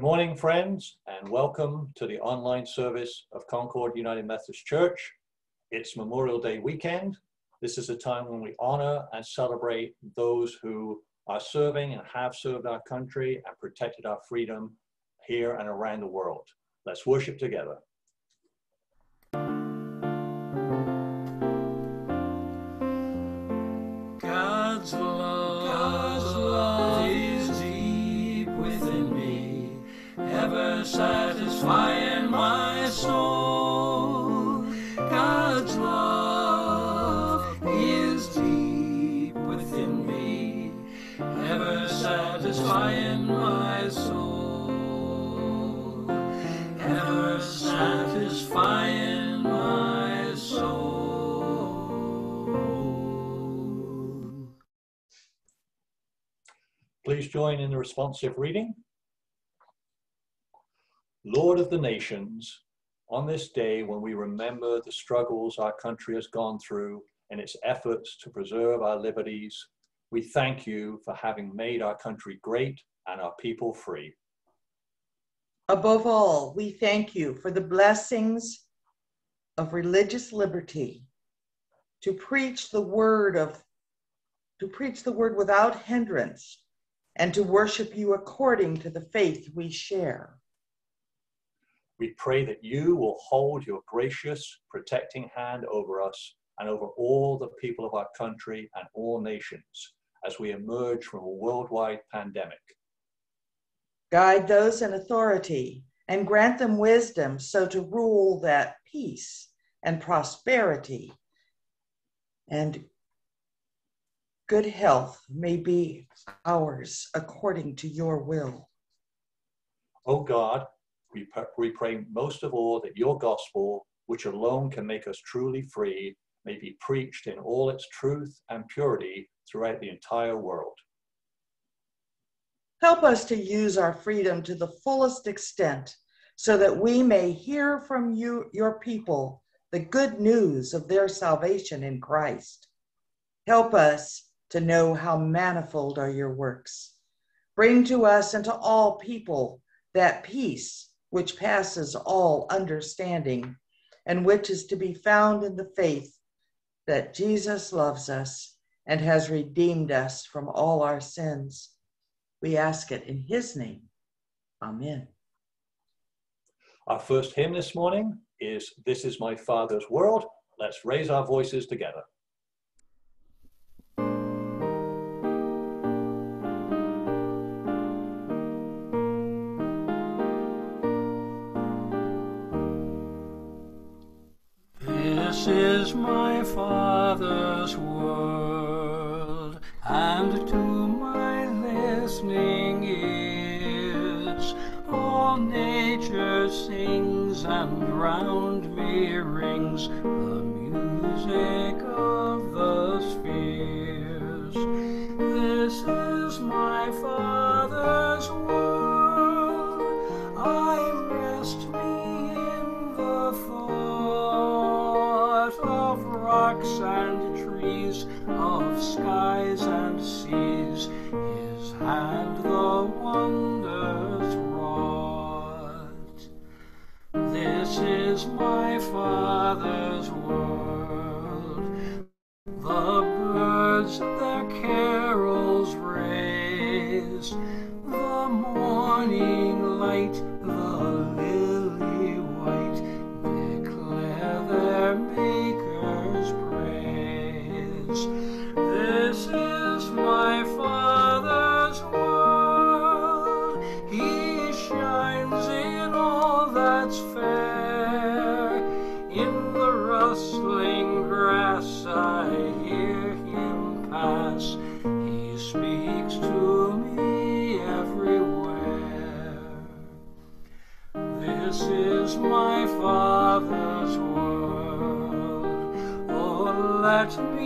Good morning, friends, and welcome to the online service of Concord United Methodist Church. It's Memorial Day weekend. This is a time when we honor and celebrate those who are serving and have served our country and protected our freedom here and around the world. Let's worship together. Satisfying my soul. God's love is deep within me, ever satisfying my soul, ever satisfying my soul. Please join in the responsive reading. Lord of the nations, on this day when we remember the struggles our country has gone through and its efforts to preserve our liberties, we thank you for having made our country great and our people free. Above all, we thank you for the blessings of religious liberty to preach the word of to preach the word without hindrance and to worship you according to the faith we share. We pray that you will hold your gracious, protecting hand over us and over all the people of our country and all nations as we emerge from a worldwide pandemic. Guide those in authority and grant them wisdom so to rule that peace and prosperity and good health may be ours according to your will. O God, we, we pray most of all that your gospel, which alone can make us truly free, may be preached in all its truth and purity throughout the entire world. Help us to use our freedom to the fullest extent so that we may hear from you, your people, the good news of their salvation in Christ. Help us to know how manifold are your works. Bring to us and to all people that peace which passes all understanding and which is to be found in the faith that Jesus loves us and has redeemed us from all our sins. We ask it in his name. Amen. Our first hymn this morning is This is My Father's World. Let's raise our voices together. Father's world, and to my listening ears, all nature sings, and round me rings the music rocks and trees, of skies and seas. His hand the wonders wrought. This is my Father's world. The birds their carols raise, the morning light, Oh,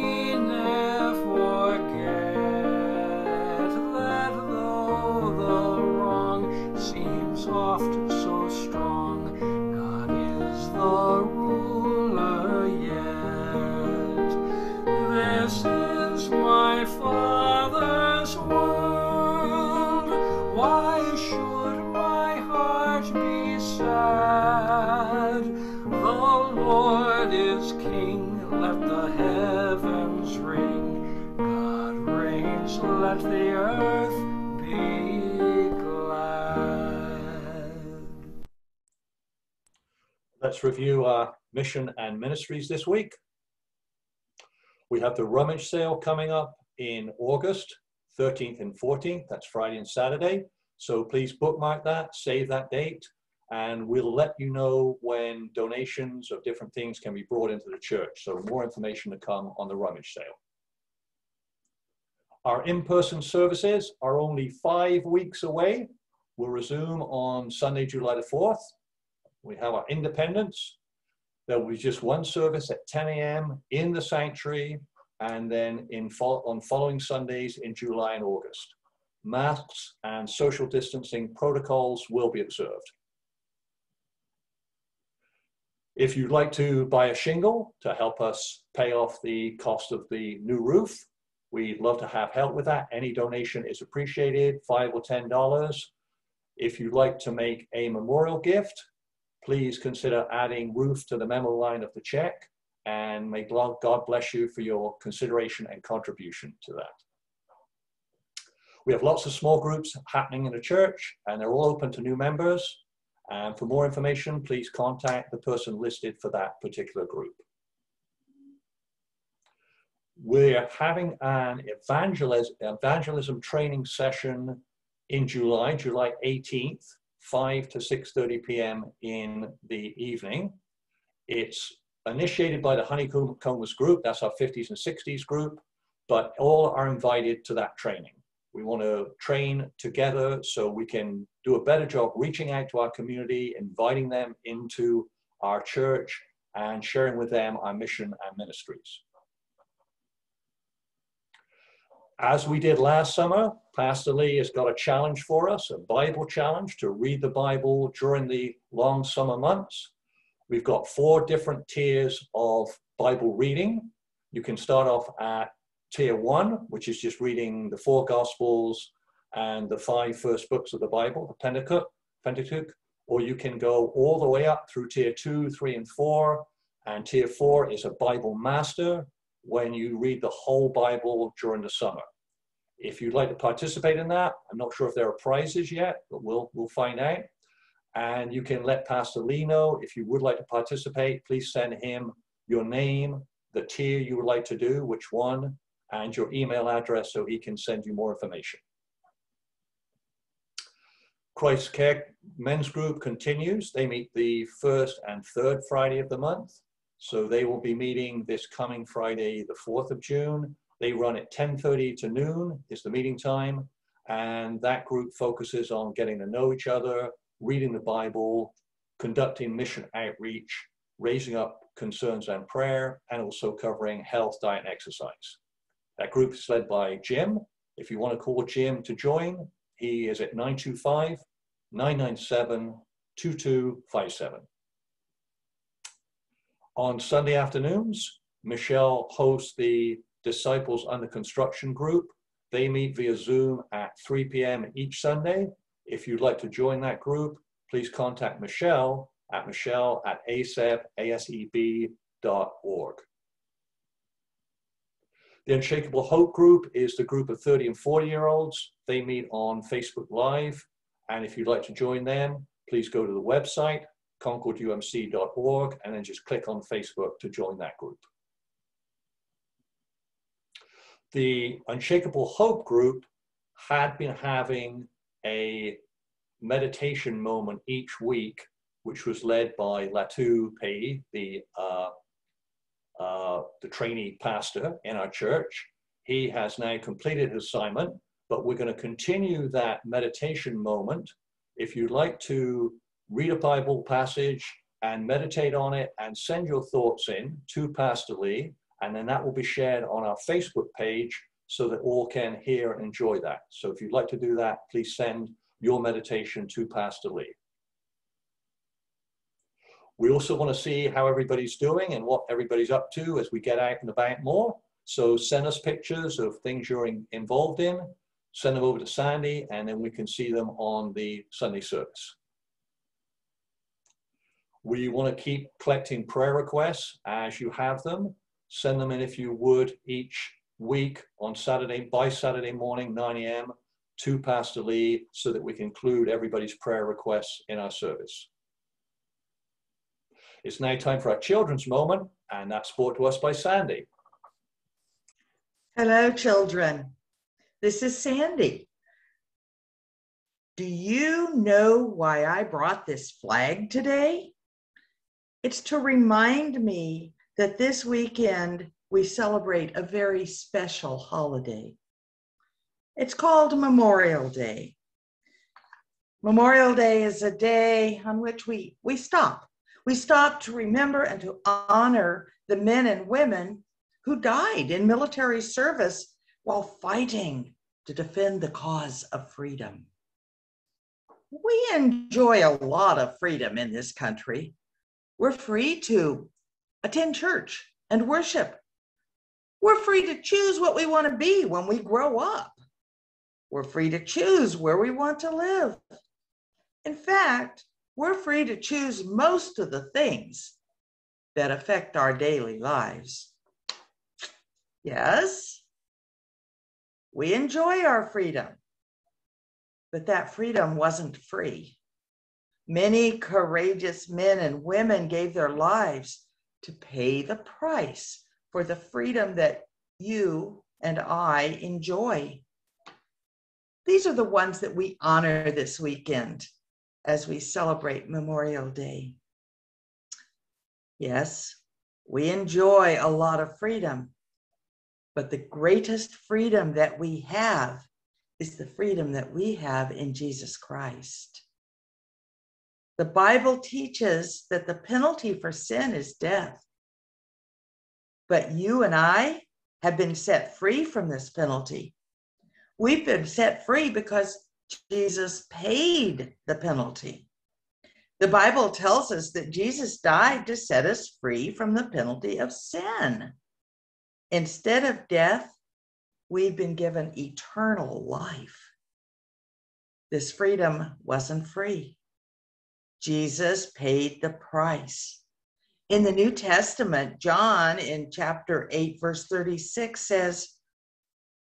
the earth be glad. Let's review our mission and ministries this week. We have the rummage sale coming up in August 13th and 14th. That's Friday and Saturday. So please bookmark that, save that date, and we'll let you know when donations of different things can be brought into the church. So more information to come on the rummage sale. Our in-person services are only five weeks away. We'll resume on Sunday, July the 4th. We have our independence. There will be just one service at 10 a.m. in the sanctuary and then in fo on following Sundays in July and August. Masks and social distancing protocols will be observed. If you'd like to buy a shingle to help us pay off the cost of the new roof, we'd love to have help with that. Any donation is appreciated, five or ten dollars. If you'd like to make a memorial gift, please consider adding roof to the memo line of the check and may God bless you for your consideration and contribution to that. We have lots of small groups happening in the church and they're all open to new members. And for more information, please contact the person listed for that particular group. We're having an evangelism, evangelism training session in July, July 18th, 5 to 6.30 p.m. in the evening. It's initiated by the Honeycomb Honeycombers group, that's our 50s and 60s group, but all are invited to that training. We want to train together so we can do a better job reaching out to our community, inviting them into our church, and sharing with them our mission and ministries. As we did last summer, Pastor Lee has got a challenge for us, a Bible challenge to read the Bible during the long summer months. We've got four different tiers of Bible reading. You can start off at tier one, which is just reading the four Gospels and the five first books of the Bible, the Pentateuch, Pentateuch, or you can go all the way up through tier two, three, and four. And tier four is a Bible master when you read the whole Bible during the summer. If you'd like to participate in that, I'm not sure if there are prizes yet, but we'll, we'll find out. And you can let Pastor Lee know if you would like to participate, please send him your name, the tier you would like to do, which one, and your email address so he can send you more information. Christ Care Men's Group continues. They meet the first and third Friday of the month. So they will be meeting this coming Friday, the 4th of June. They run at 10.30 to noon is the meeting time. And that group focuses on getting to know each other, reading the Bible, conducting mission outreach, raising up concerns and prayer, and also covering health, diet, and exercise. That group is led by Jim. If you want to call Jim to join, he is at 925 997 2257. On Sunday afternoons, Michelle hosts the Disciples Under Construction group. They meet via Zoom at 3 p.m. each Sunday. If you'd like to join that group, please contact Michelle at michelle at aseb, aseb.org. The Unshakable Hope Group is the group of 30 and 40 year olds. They meet on Facebook Live. And if you'd like to join them, please go to the website, concordumc.org, and then just click on Facebook to join that group. The Unshakable Hope Group had been having a meditation moment each week, which was led by Latu Pei, the uh, uh, the trainee pastor in our church. He has now completed his assignment, but we're going to continue that meditation moment. If you'd like to read a Bible passage and meditate on it and send your thoughts in to Pastor Lee, and then that will be shared on our Facebook page so that all can hear and enjoy that. So if you'd like to do that, please send your meditation to Pastor Lee. We also want to see how everybody's doing and what everybody's up to as we get out and about more. So send us pictures of things you're in, involved in, send them over to Sandy, and then we can see them on the Sunday service. We want to keep collecting prayer requests as you have them. Send them in if you would each week on Saturday, by Saturday morning, 9 a.m. to Pastor Lee so that we can include everybody's prayer requests in our service. It's now time for our children's moment, and that's brought to us by Sandy. Hello, children. This is Sandy. Do you know why I brought this flag today? It's to remind me that this weekend we celebrate a very special holiday. It's called Memorial Day. Memorial Day is a day on which we, we stop. We stop to remember and to honor the men and women who died in military service while fighting to defend the cause of freedom. We enjoy a lot of freedom in this country. We're free to attend church and worship. We're free to choose what we want to be when we grow up. We're free to choose where we want to live. In fact, we're free to choose most of the things that affect our daily lives. Yes, we enjoy our freedom, but that freedom wasn't free. Many courageous men and women gave their lives to pay the price for the freedom that you and I enjoy. These are the ones that we honor this weekend as we celebrate Memorial Day. Yes, we enjoy a lot of freedom, but the greatest freedom that we have is the freedom that we have in Jesus Christ. The Bible teaches that the penalty for sin is death. But you and I have been set free from this penalty. We've been set free because Jesus paid the penalty. The Bible tells us that Jesus died to set us free from the penalty of sin. Instead of death, we've been given eternal life. This freedom wasn't free. Jesus paid the price. In the New Testament, John in chapter 8, verse 36 says,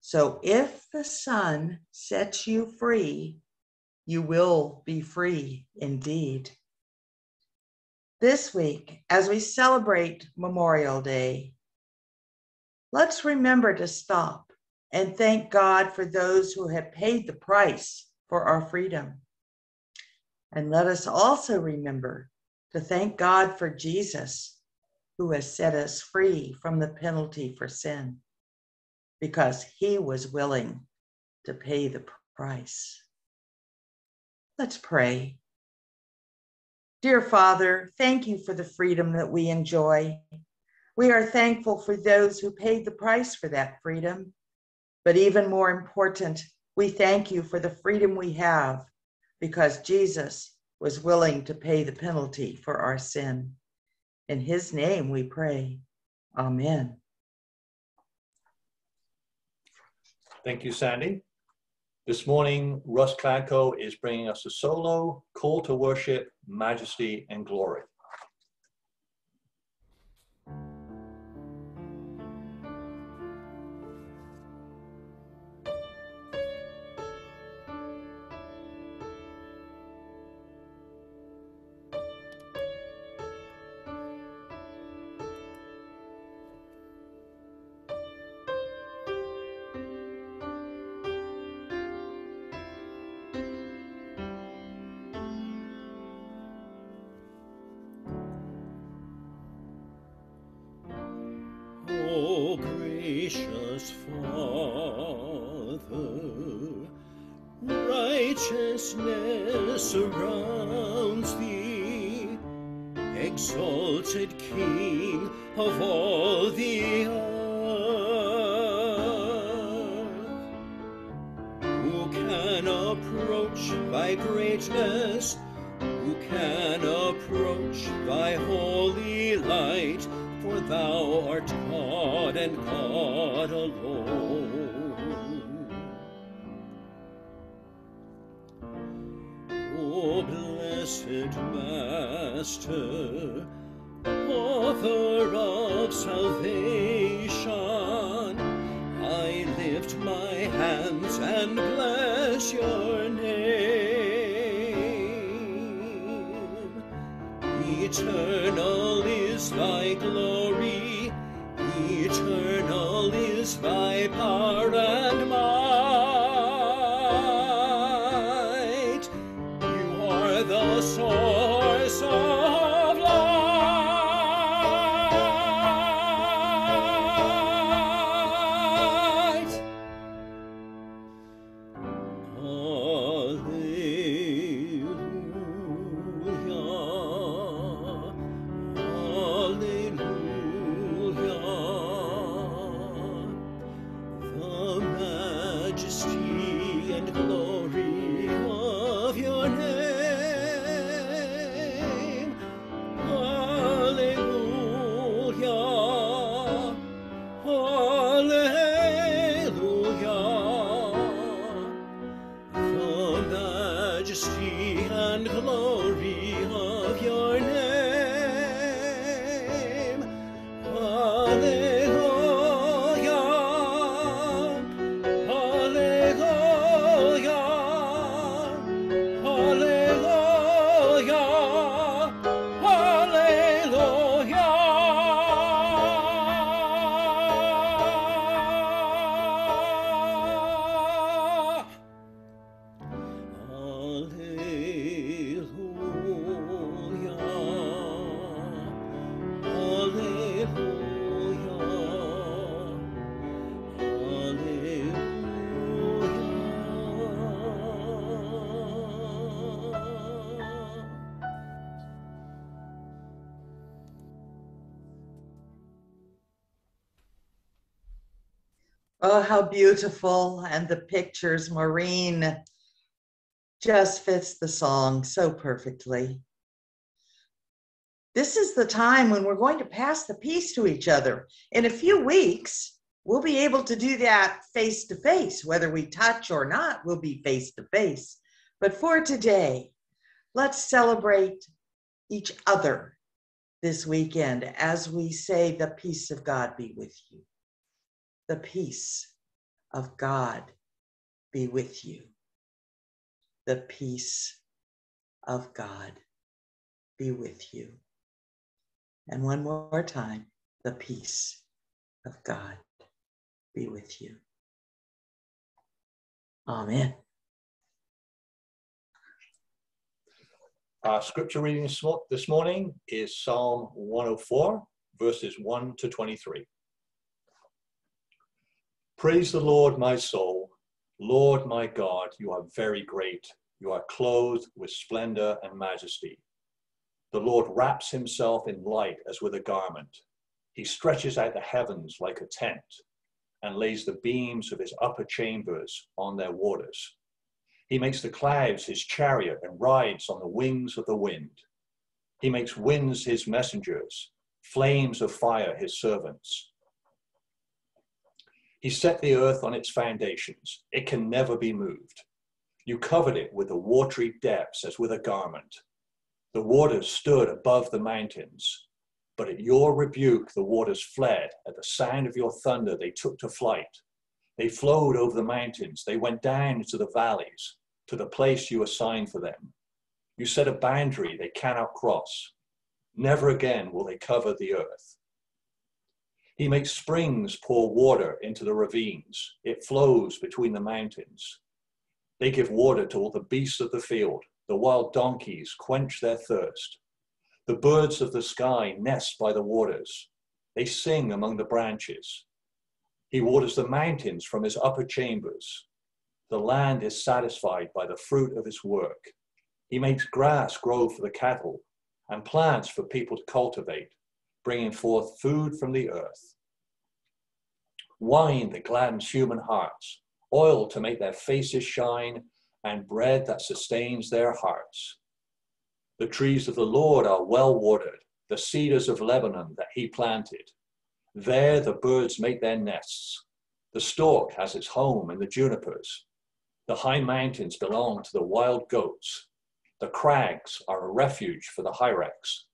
So if the Son sets you free, you will be free indeed. This week, as we celebrate Memorial Day, Let's remember to stop and thank God for those who have paid the price for our freedom. And let us also remember to thank God for Jesus, who has set us free from the penalty for sin, because he was willing to pay the price. Let's pray. Dear Father, thank you for the freedom that we enjoy. We are thankful for those who paid the price for that freedom. But even more important, we thank you for the freedom we have because Jesus was willing to pay the penalty for our sin. In his name we pray. Amen. Thank you, Sandy. This morning, Russ Cladco is bringing us a solo call to worship, majesty, and glory. Thy holy light? For thou art God and God alone. O blessed Master, author of salvation, I lift my hands and Eternal beautiful. And the pictures, Maureen just fits the song so perfectly. This is the time when we're going to pass the peace to each other. In a few weeks, we'll be able to do that face to face, whether we touch or not, we'll be face to face. But for today, let's celebrate each other this weekend as we say, The peace of God be with you. The peace of God be with you. The peace of God be with you. And one more time, the peace of God be with you. Amen. Our scripture reading this morning is Psalm 104, verses 1 to 23. Praise the Lord, my soul. Lord, my God, you are very great. You are clothed with splendor and majesty. The Lord wraps himself in light as with a garment. He stretches out the heavens like a tent and lays the beams of his upper chambers on their waters. He makes the clouds his chariot and rides on the wings of the wind. He makes winds his messengers, flames of fire his servants. He set the earth on its foundations. It can never be moved. You covered it with the watery depths as with a garment. The waters stood above the mountains. But at your rebuke, the waters fled. At the sound of your thunder, they took to flight. They flowed over the mountains. They went down into the valleys, to the place you assigned for them. You set a boundary they cannot cross. Never again will they cover the earth. He makes springs pour water into the ravines. It flows between the mountains. They give water to all the beasts of the field. The wild donkeys quench their thirst. The birds of the sky nest by the waters. They sing among the branches. He waters the mountains from his upper chambers. The land is satisfied by the fruit of his work. He makes grass grow for the cattle and plants for people to cultivate, bringing forth food from the earth. Wine that gladdens human hearts, oil to make their faces shine, and bread that sustains their hearts. The trees of the Lord are well watered, the cedars of Lebanon that he planted. There the birds make their nests. The stork has its home in the junipers. The high mountains belong to the wild goats. The crags are a refuge for the hyrax.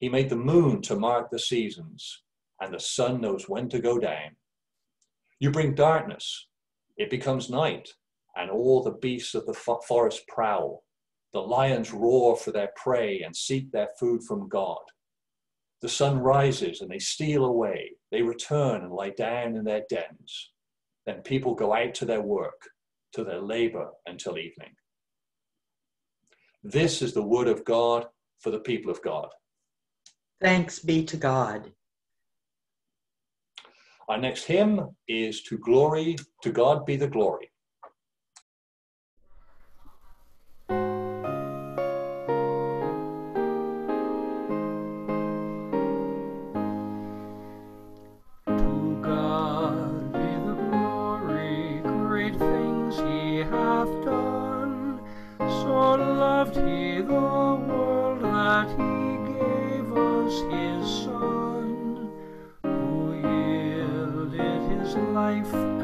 He made the moon to mark the seasons, and the sun knows when to go down. You bring darkness, it becomes night, and all the beasts of the forest prowl. The lions roar for their prey and seek their food from God. The sun rises and they steal away. They return and lie down in their dens. Then people go out to their work, to their labor until evening. This is the word of God for the people of God. Thanks be to God. Our next hymn is To Glory, to God be the glory. life.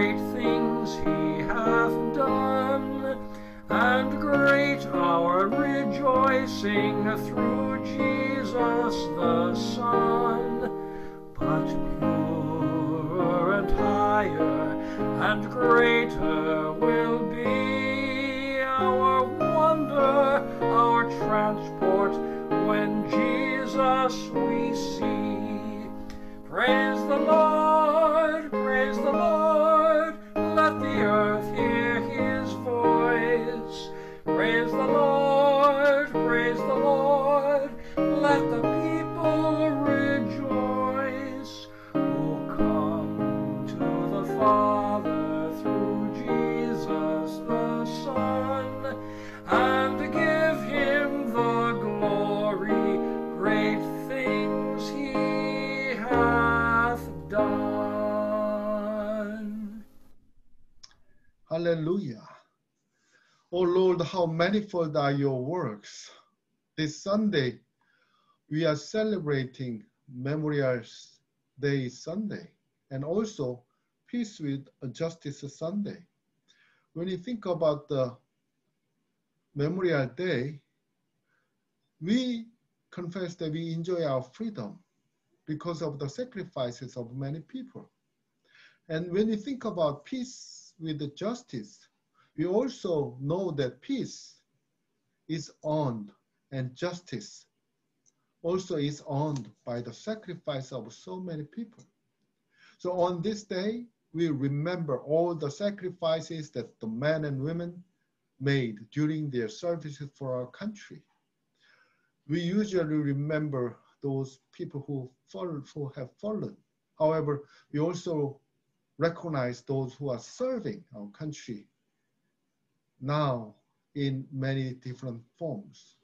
great things he hath done, and great our rejoicing through Jesus the Son. But purer and higher and greater will be our wonder, our transport, when Jesus we see. Praise the Lord. How manifold are your works. This Sunday, we are celebrating Memorial Day Sunday and also Peace with Justice Sunday. When you think about the Memorial Day, we confess that we enjoy our freedom because of the sacrifices of many people. And when you think about peace with the justice, we also know that peace is earned and justice also is earned by the sacrifice of so many people. So on this day, we remember all the sacrifices that the men and women made during their services for our country. We usually remember those people who, fall, who have fallen. However, we also recognize those who are serving our country now in many different forms.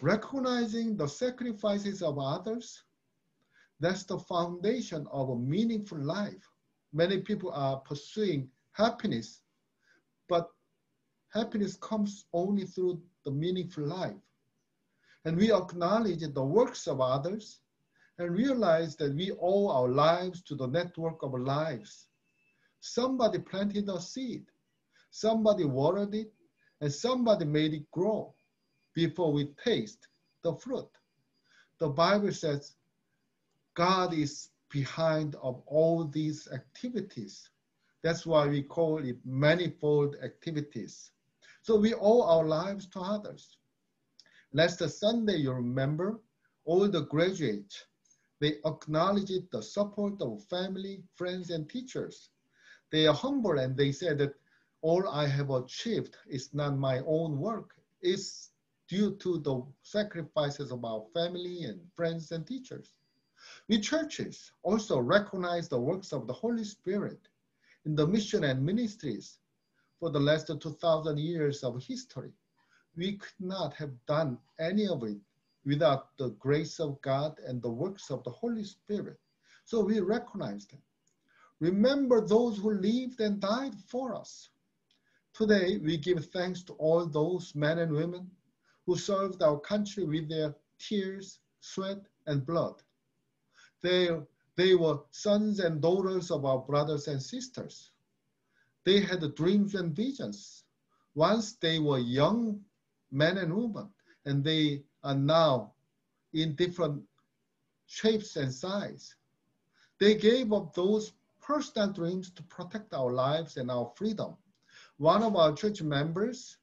Recognizing the sacrifices of others, that's the foundation of a meaningful life. Many people are pursuing happiness, but happiness comes only through the meaningful life. And we acknowledge the works of others and realize that we owe our lives to the network of lives. Somebody planted a seed, somebody watered it, and somebody made it grow before we taste the fruit. The Bible says God is behind of all these activities. That's why we call it manifold activities. So we owe our lives to others. Last Sunday, you remember, all the graduates, they acknowledged the support of family, friends, and teachers. They are humble and they said that all I have achieved is not my own work. It's due to the sacrifices of our family and friends and teachers. We churches also recognize the works of the Holy Spirit in the mission and ministries for the last 2,000 years of history. We could not have done any of it without the grace of God and the works of the Holy Spirit. So we recognize them. Remember those who lived and died for us. Today, we give thanks to all those men and women who served our country with their tears, sweat, and blood. They, they were sons and daughters of our brothers and sisters. They had dreams and visions. Once they were young men and women, and they are now in different shapes and size. They gave up those personal dreams to protect our lives and our freedom. One of our church members,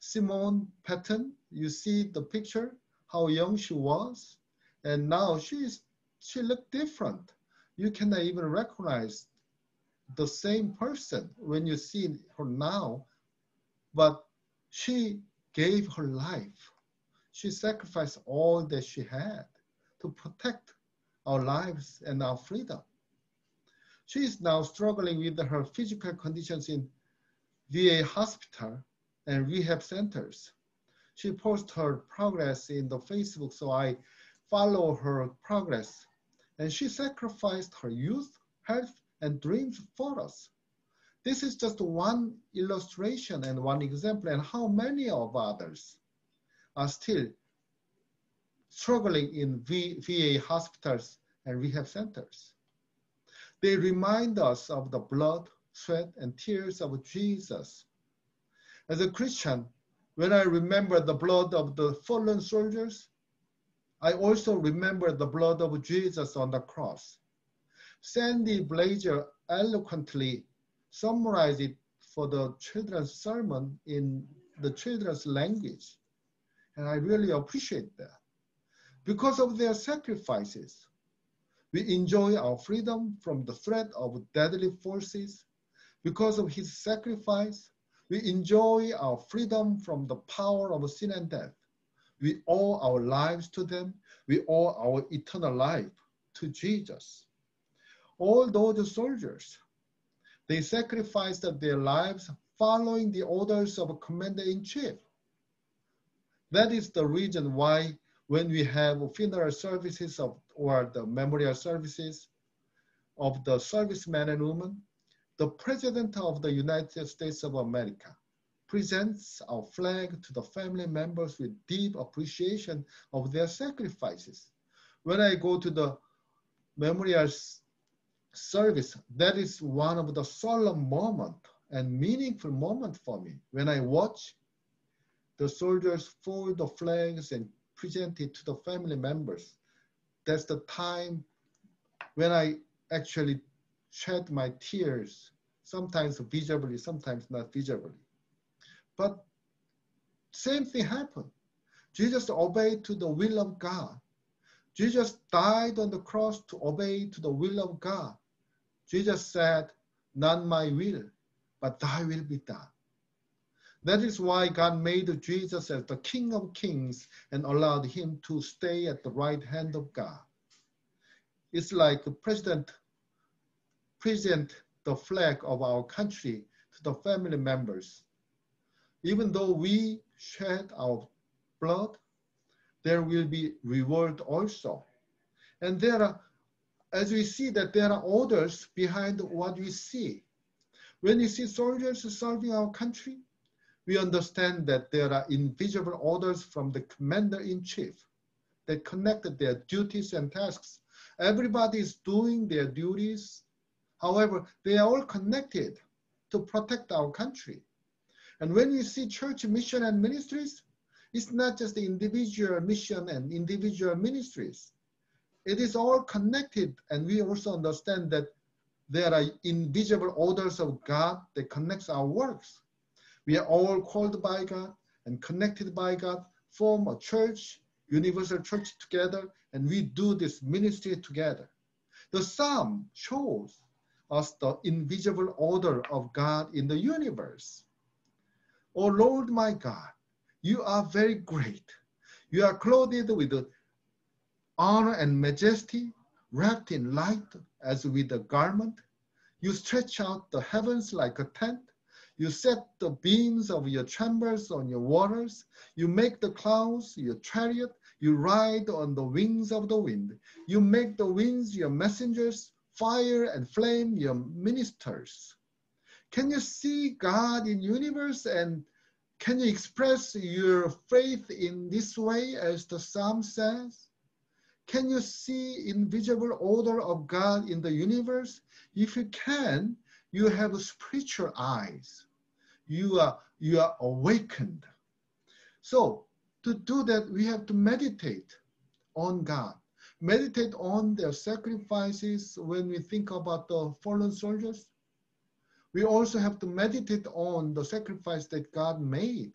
Simone Patton, you see the picture, how young she was, and now she's she looked different. You cannot even recognize the same person when you see her now, but she gave her life. She sacrificed all that she had to protect our lives and our freedom. She is now struggling with her physical conditions in VA hospital and rehab centers. She posts her progress in the Facebook, so I follow her progress. And she sacrificed her youth, health, and dreams for us. This is just one illustration and one example, and how many of others are still struggling in VA hospitals and rehab centers. They remind us of the blood, sweat, and tears of Jesus. As a Christian, when I remember the blood of the fallen soldiers, I also remember the blood of Jesus on the cross. Sandy Blazer eloquently summarized it for the children's sermon in the children's language. And I really appreciate that. Because of their sacrifices, we enjoy our freedom from the threat of deadly forces. Because of his sacrifice, we enjoy our freedom from the power of sin and death. We owe our lives to them. We owe our eternal life to Jesus all those soldiers. They sacrificed their lives following the orders of a commander-in-chief. That is the reason why when we have funeral services of, or the memorial services of the servicemen and women, the President of the United States of America presents our flag to the family members with deep appreciation of their sacrifices. When I go to the memorial service, that is one of the solemn moment and meaningful moment for me. When I watch the soldiers fold the flags and present it to the family members, that's the time when I actually shed my tears, sometimes visibly, sometimes not visibly. But same thing happened. Jesus obeyed to the will of God. Jesus died on the cross to obey to the will of God. Jesus said, Not my will, but thy will be done. That is why God made Jesus as the King of Kings and allowed him to stay at the right hand of God. It's like the president present the flag of our country to the family members. even though we shed our blood, there will be reward also. And there are, as we see that there are orders behind what we see. When you see soldiers serving our country, we understand that there are invisible orders from the commander in chief that connect their duties and tasks. Everybody is doing their duties. However, they are all connected to protect our country. And when we see church mission and ministries, it's not just the individual mission and individual ministries. It is all connected, and we also understand that there are invisible orders of God that connects our works. We are all called by God and connected by God, form a church, universal church together, and we do this ministry together. The psalm shows us the invisible order of God in the universe. O Lord my God, you are very great. You are clothed with honor and majesty, wrapped in light as with a garment. You stretch out the heavens like a tent. You set the beams of your chambers on your waters. You make the clouds your chariot. You ride on the wings of the wind. You make the winds your messengers, fire and flame your ministers. Can you see God in universe and can you express your faith in this way as the psalm says? Can you see invisible order of God in the universe? If you can, you have spiritual eyes. You are, you are awakened. So to do that, we have to meditate on God. Meditate on their sacrifices when we think about the fallen soldiers we also have to meditate on the sacrifice that God made.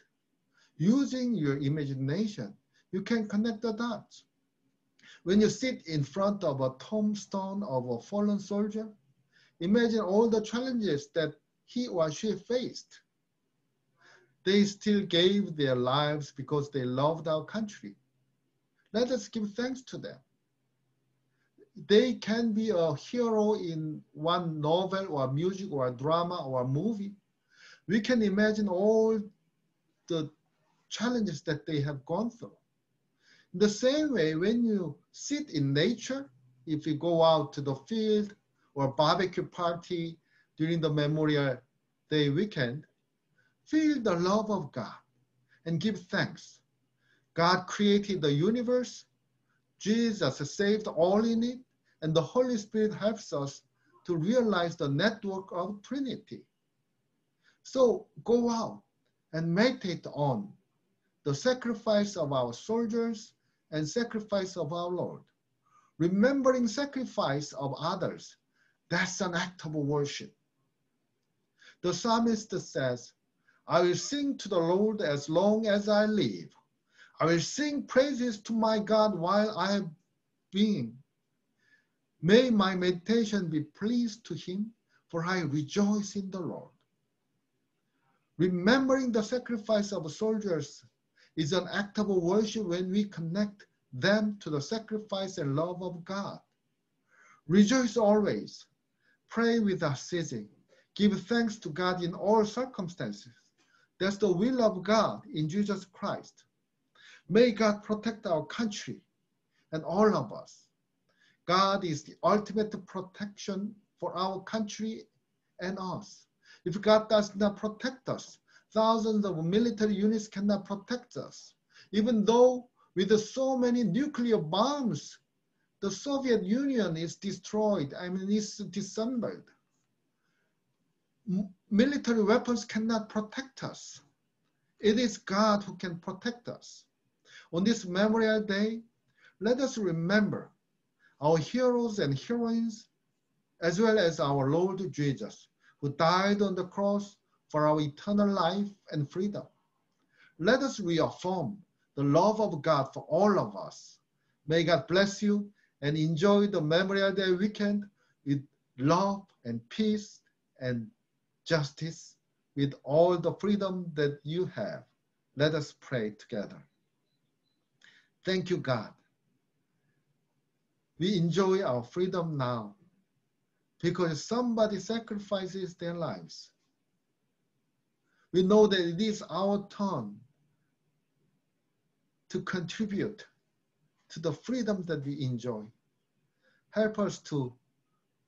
Using your imagination, you can connect the dots. When you sit in front of a tombstone of a fallen soldier, imagine all the challenges that he or she faced. They still gave their lives because they loved our country. Let us give thanks to them they can be a hero in one novel or music or drama or movie. We can imagine all the challenges that they have gone through. In the same way, when you sit in nature, if you go out to the field or barbecue party during the Memorial Day weekend, feel the love of God and give thanks. God created the universe Jesus saved all in it, and the Holy Spirit helps us to realize the network of Trinity. So go out and meditate on the sacrifice of our soldiers and sacrifice of our Lord. Remembering sacrifice of others, that's an act of worship. The psalmist says, I will sing to the Lord as long as I live. I will sing praises to my God while I have been. May my meditation be pleased to him, for I rejoice in the Lord. Remembering the sacrifice of soldiers is an act of worship when we connect them to the sacrifice and love of God. Rejoice always. Pray without ceasing. Give thanks to God in all circumstances. That's the will of God in Jesus Christ. May God protect our country and all of us. God is the ultimate protection for our country and us. If God does not protect us, thousands of military units cannot protect us. Even though with so many nuclear bombs, the Soviet Union is destroyed, I mean, it's disassembled. Military weapons cannot protect us. It is God who can protect us. On this Memorial Day, let us remember our heroes and heroines, as well as our Lord Jesus, who died on the cross for our eternal life and freedom. Let us reaffirm the love of God for all of us. May God bless you and enjoy the Memorial Day weekend with love and peace and justice with all the freedom that you have. Let us pray together. Thank you, God. We enjoy our freedom now because somebody sacrifices their lives. We know that it is our turn to contribute to the freedom that we enjoy. Help us to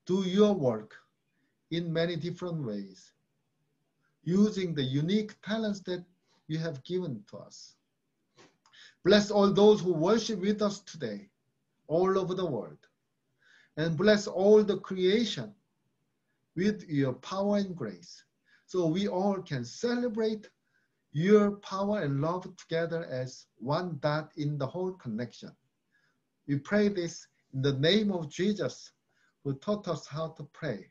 do your work in many different ways, using the unique talents that you have given to us. Bless all those who worship with us today, all over the world. And bless all the creation with your power and grace, so we all can celebrate your power and love together as one dot in the whole connection. We pray this in the name of Jesus, who taught us how to pray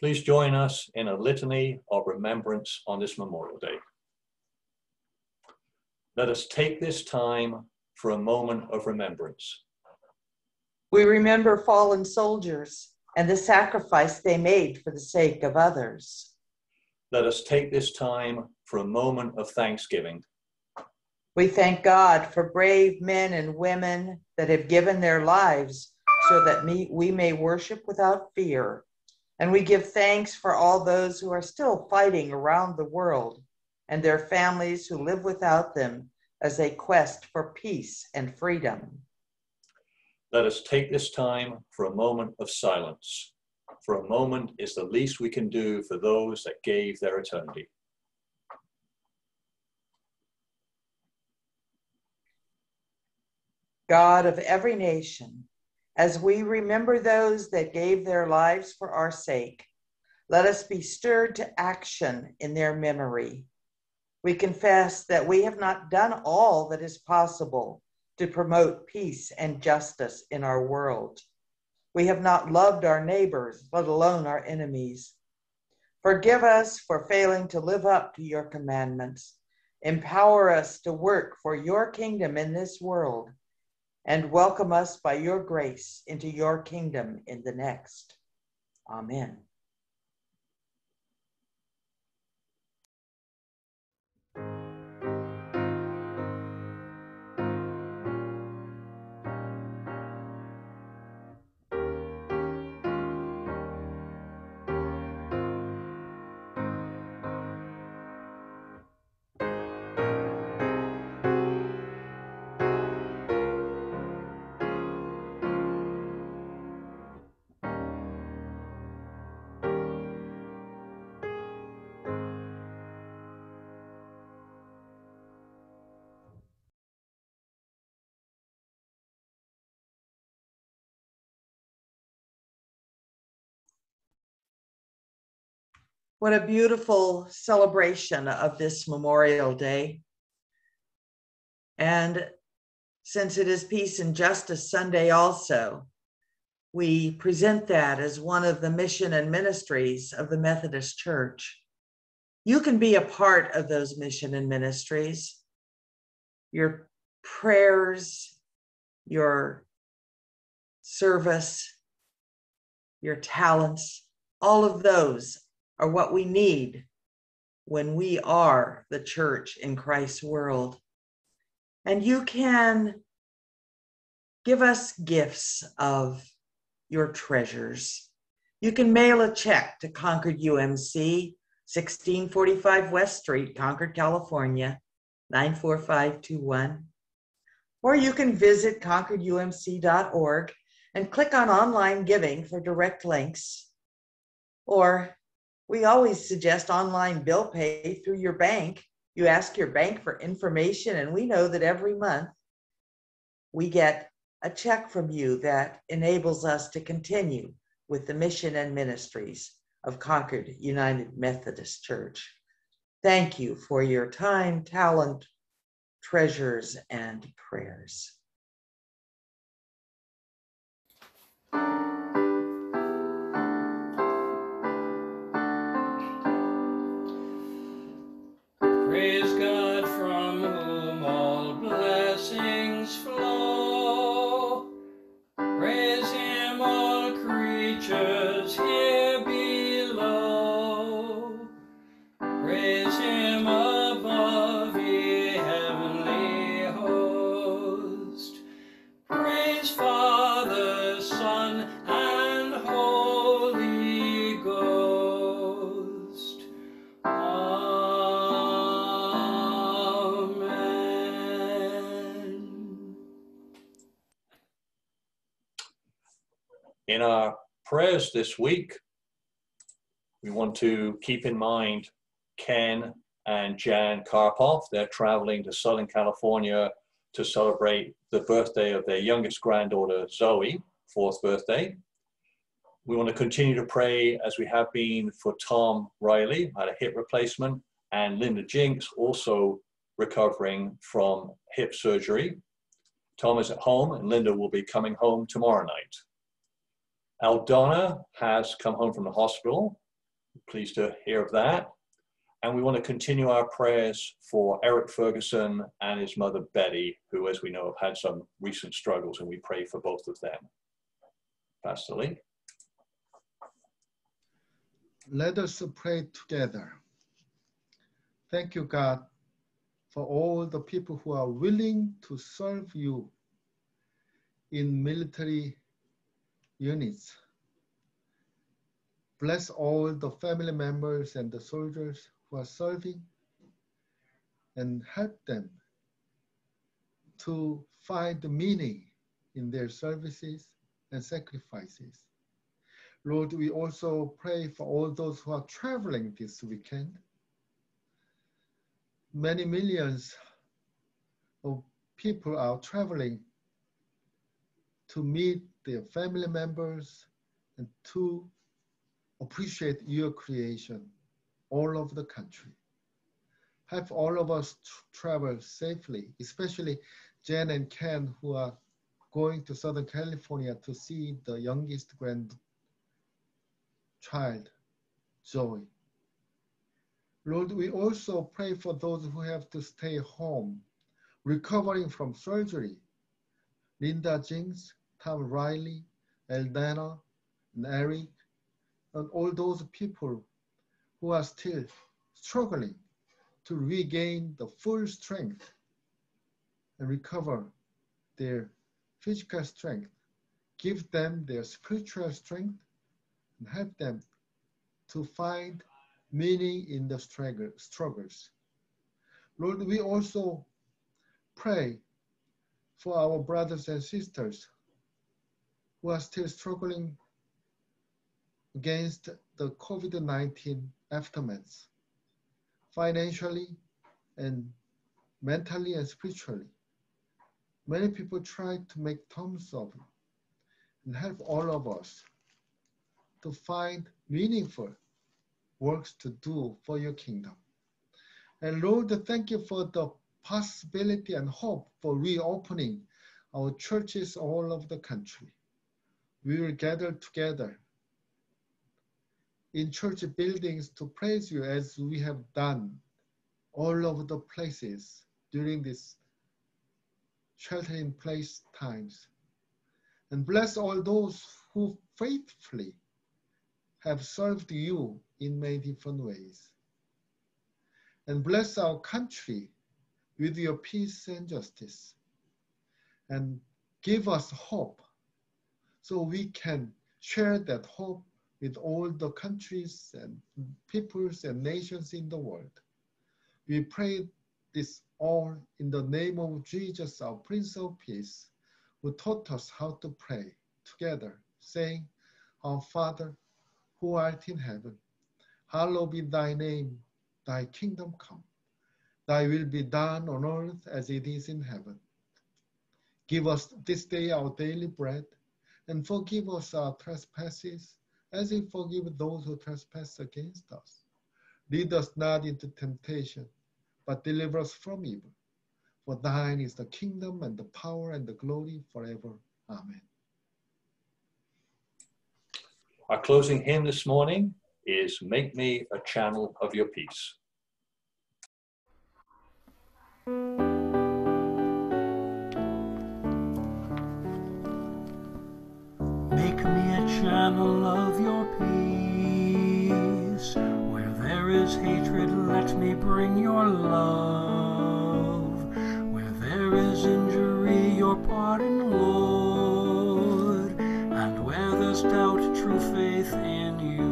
Please join us in a litany of remembrance on this Memorial Day. Let us take this time for a moment of remembrance. We remember fallen soldiers and the sacrifice they made for the sake of others. Let us take this time for a moment of thanksgiving. We thank God for brave men and women that have given their lives so that we may worship without fear and we give thanks for all those who are still fighting around the world and their families who live without them as they quest for peace and freedom. Let us take this time for a moment of silence. For a moment is the least we can do for those that gave their eternity. God of every nation, as we remember those that gave their lives for our sake, let us be stirred to action in their memory. We confess that we have not done all that is possible to promote peace and justice in our world. We have not loved our neighbors, let alone our enemies. Forgive us for failing to live up to your commandments. Empower us to work for your kingdom in this world and welcome us by your grace into your kingdom in the next. Amen. What a beautiful celebration of this Memorial Day. And since it is Peace and Justice Sunday also, we present that as one of the mission and ministries of the Methodist Church. You can be a part of those mission and ministries. Your prayers, your service, your talents, all of those are what we need when we are the church in Christ's world. And you can give us gifts of your treasures. You can mail a check to Concord UMC, 1645 West Street, Concord, California, 94521. Or you can visit concordumc.org and click on online giving for direct links. Or we always suggest online bill pay through your bank. You ask your bank for information, and we know that every month we get a check from you that enables us to continue with the mission and ministries of Concord United Methodist Church. Thank you for your time, talent, treasures, and prayers. Prayers this week, we want to keep in mind Ken and Jan Karpov. They're traveling to Southern California to celebrate the birthday of their youngest granddaughter, Zoe, fourth birthday. We want to continue to pray as we have been for Tom Riley, had a hip replacement, and Linda Jinks, also recovering from hip surgery. Tom is at home, and Linda will be coming home tomorrow night. Aldona has come home from the hospital. Pleased to hear of that. And we want to continue our prayers for Eric Ferguson and his mother Betty, who, as we know, have had some recent struggles, and we pray for both of them. Pastor Lee. Let us pray together. Thank you, God, for all the people who are willing to serve you in military units. Bless all the family members and the soldiers who are serving and help them to find the meaning in their services and sacrifices. Lord, we also pray for all those who are traveling this weekend. Many millions of people are traveling to meet their family members and to appreciate your creation all over the country. Have all of us travel safely, especially Jen and Ken who are going to Southern California to see the youngest grandchild, Zoe. Lord, we also pray for those who have to stay home, recovering from surgery. Linda Jinks, Tom Riley, Eldana, and Eric, and all those people who are still struggling to regain the full strength and recover their physical strength. Give them their spiritual strength and help them to find meaning in the struggles. Lord, we also pray for our brothers and sisters who are still struggling against the COVID-19 aftermath, financially and mentally and spiritually. Many people try to make terms of it and help all of us to find meaningful works to do for your kingdom. And Lord, thank you for the possibility and hope for reopening our churches all over the country. We will gather together in church buildings to praise you as we have done all over the places during this shelter in place times. And bless all those who faithfully have served you in many different ways. And bless our country with your peace and justice. And give us hope so we can share that hope with all the countries and peoples and nations in the world. We pray this all in the name of Jesus, our Prince of Peace, who taught us how to pray together, saying, Our Father, who art in heaven, hallowed be thy name, thy kingdom come. Thy will be done on earth as it is in heaven. Give us this day our daily bread, and forgive us our trespasses, as we forgive those who trespass against us. Lead us not into temptation, but deliver us from evil. For thine is the kingdom and the power and the glory forever. Amen. Our closing hymn this morning is Make Me a Channel of Your Peace. Bring your love. Where there is injury, your pardon, Lord. And where there's doubt, true faith in you.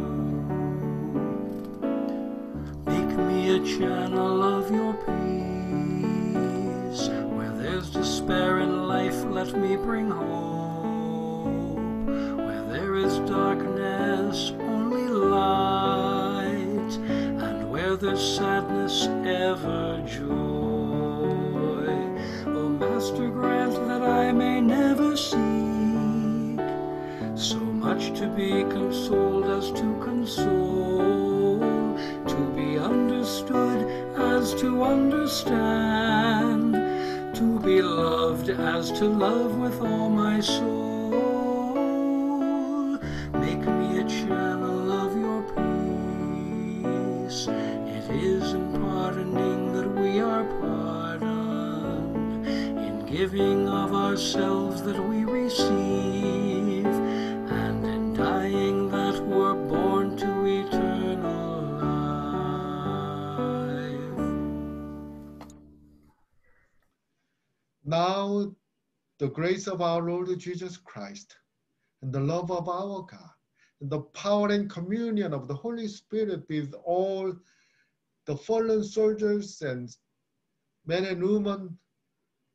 Make me a channel of your peace. Where there's despair in life, let me bring hope. Where there is darkness, Sadness, ever joy. O Master, grant that I may never seek so much to be consoled as to console, to be understood as to understand, to be loved as to love with all my soul. The grace of our Lord Jesus Christ and the love of our God and the power and communion of the Holy Spirit with all the fallen soldiers and men and women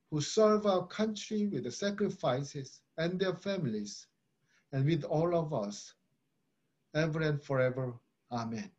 who serve our country with the sacrifices and their families and with all of us ever and forever. Amen.